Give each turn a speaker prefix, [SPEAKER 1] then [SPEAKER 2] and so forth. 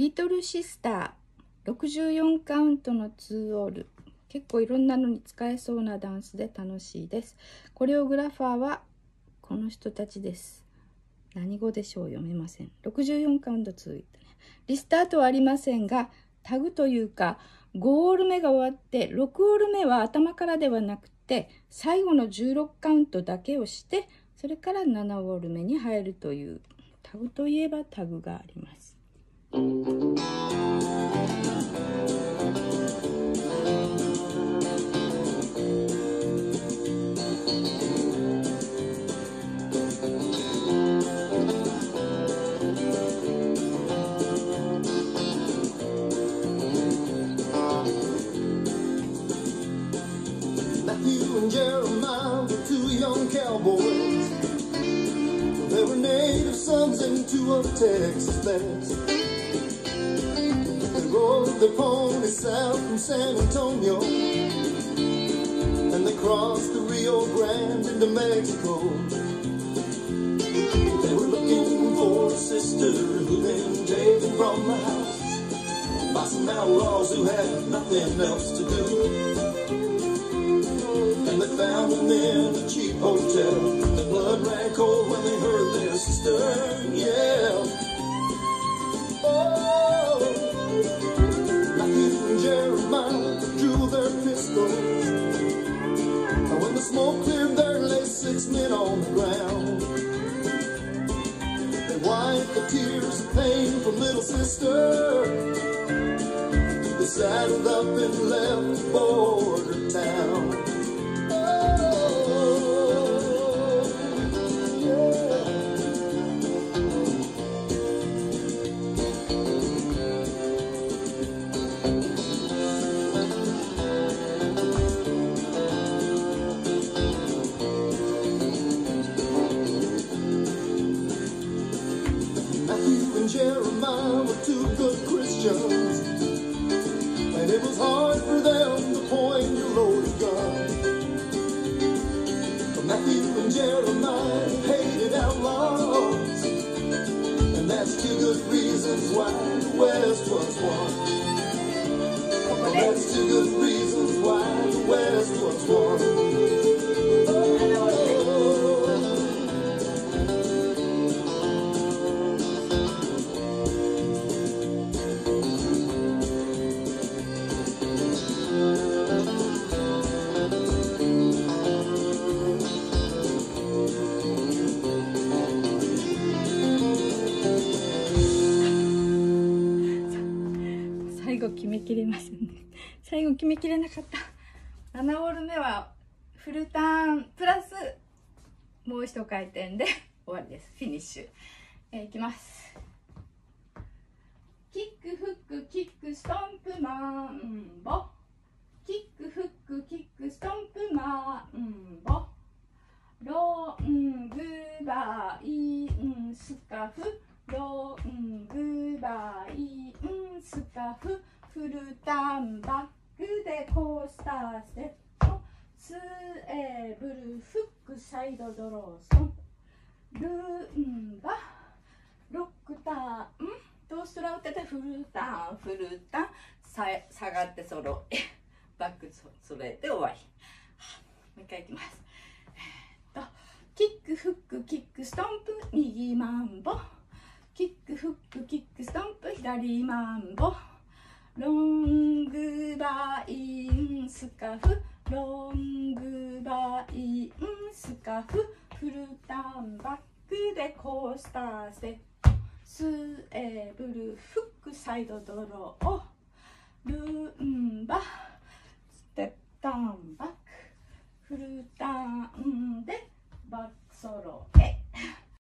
[SPEAKER 1] リトルシスター64カウントの2オール。結構いろんなのに使えそうなダンスで楽しいです。コレオグラファーはこの人たちです。何語でしょう読めません。64カウント2いたね。リスタートはありませんがタグというか5オール目が終わって6オール目は頭からではなくて最後の16カウントだけをしてそれから7オール目に入るというタグといえばタグがあります。
[SPEAKER 2] Matthew and Jeremiah were two young cowboys of Texas best. They rode their ponies south from San Antonio and they crossed the Rio Grande into Mexico. They were looking for a sister who'd been taken from the house by some outlaws who had nothing else to do. And they found them in a cheap hotel. The blood ran cold when they heard their sister ground. They wiped the tears of pain from little sister. They saddled up and left the border town. You and Jeremiah were two good Christians. And it was hard for them to point your loaded gun. 最後決めきれなかった。7オール目はフルターンプラスもう
[SPEAKER 1] 一回転で終わりです。フィニッシュ、えー、いきます。キックフックキックストンプマンボ。キックフックキックストンプマンボ。ロングバインスカフ。ロングバインスカフ。フルタンバックでコースターステップスエーブルフックサイドドローソンルンバロックターントーストラウテてフルターンフルターンさ下がってソロバックそれで終わり、もう一回いきます。えー、っとキックフックキックストンプ右マンボ。キックフックキックストンプ左マンボ。ロングバインスカフロングバインスカフフルタンバックでコースターセットスエブルフックサイドドロー。ル